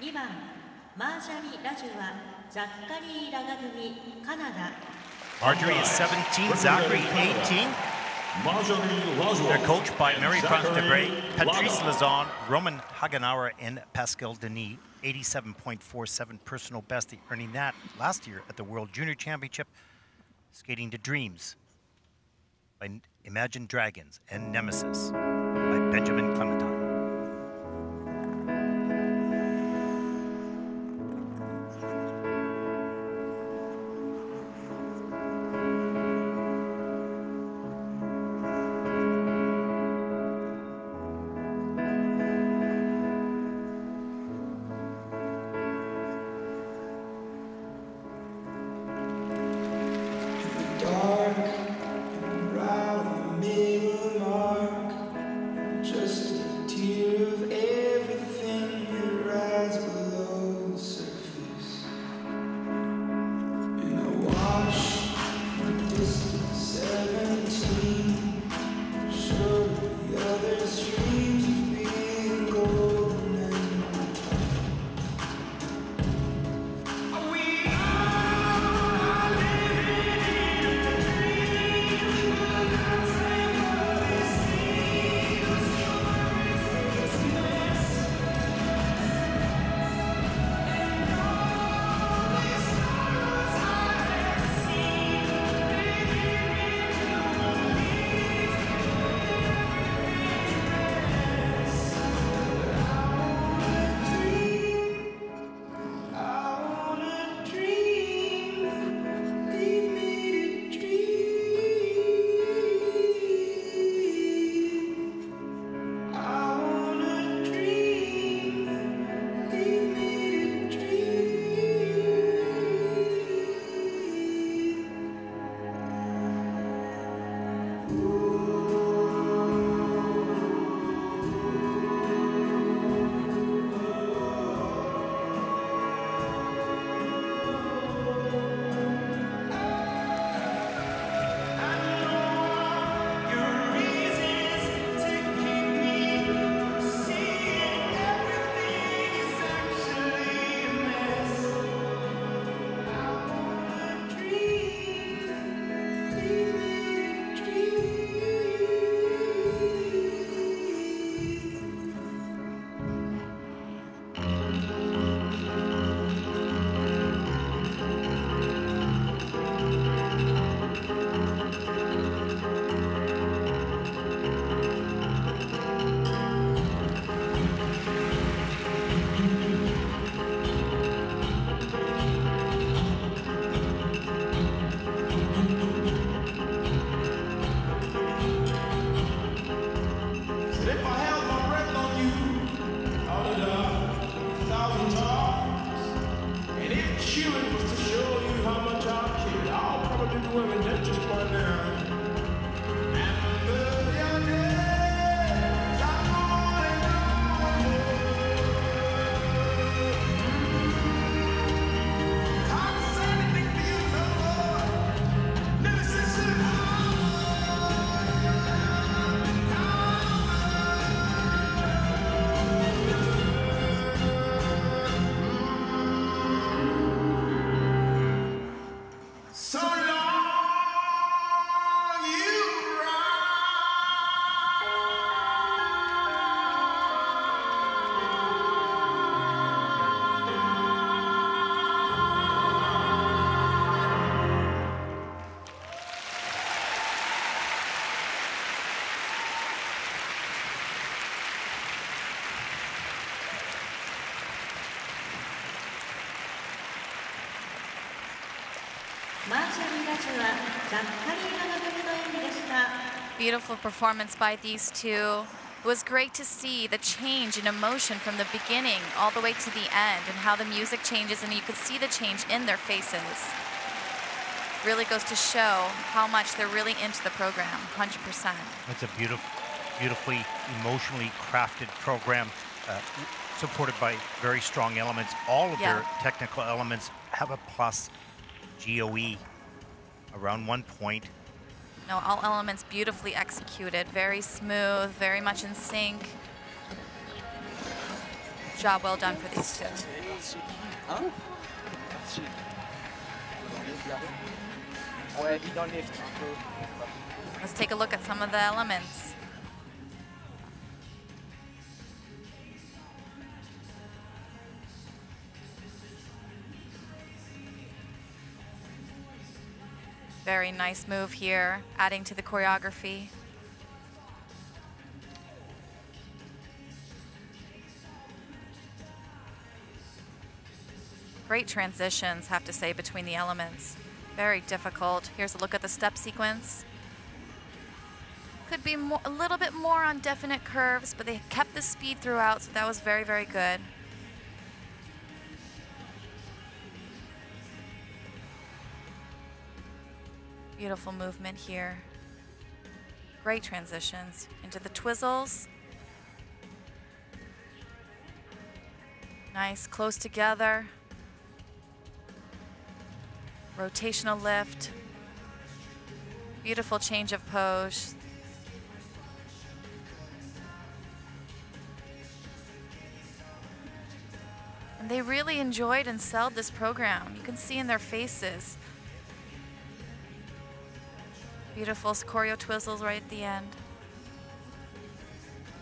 2番マーシャリ・ラジュはザッカリー・ラガ組カナダ Marjorie is 17, Zachary 18. They're coached by Marie-France Dubreuil, Patrice Lauzon, Romain Haguenauer, and Pascal Denis. 87.47 personal best, earning that last year at the World Junior Championship, skating to Dreams by Imagine Dragons and Nemesis by Benjamin Clementine. Beautiful performance by these two. It was great to see the change in emotion from the beginning all the way to the end and how the music changes and you could see the change in their faces. Really goes to show how much they're really into the program, 100%. It's a beautiful, beautifully emotionally crafted program, uh, supported by very strong elements. All of their technical elements have a plus GOE around one point. No, all elements beautifully executed, very smooth, very much in sync. Job well done for these two. Let's take a look at some of the elements. Very nice move here, adding to the choreography. Great transitions, have to say, between the elements. Very difficult. Here's a look at the step sequence. Could be a little bit more on definite curves, but they kept the speed throughout, so that was very, very good. Beautiful movement here. Great transitions into the twizzles. Nice, close together. Rotational lift. Beautiful change of pose. And they really enjoyed and sold this program. You can see in their faces. Beautiful choreo twizzles right at the end.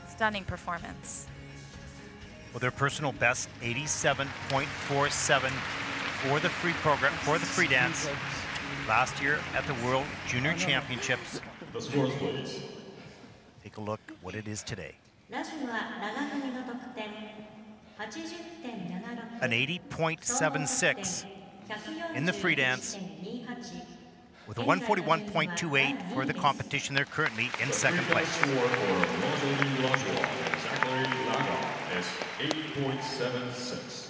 Stunning performance. Well, their personal best, 87.47 for the free program, for the free dance. Last year at the World Junior Championships. The scores, please. Take a look what it is today. An 80.76 in the free dance with a 141.28 for the competition. They're currently in second place. Score for Marjorie Lajoie and Zachary Lagha is 80.76.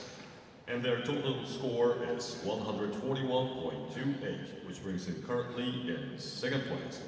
And their total score is 141.28, which brings them currently in second place.